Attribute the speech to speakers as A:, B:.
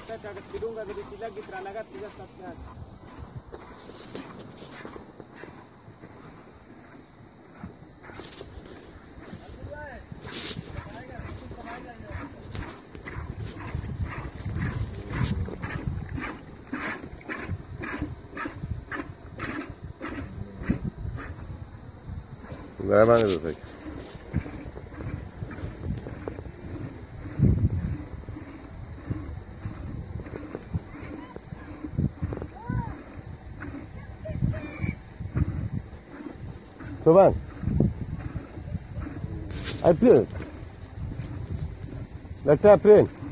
A: kaka kidunga zilishila gitranaga tiga satya
B: Beraber ne peki? Soban. Çoban. Aprin. have aprin.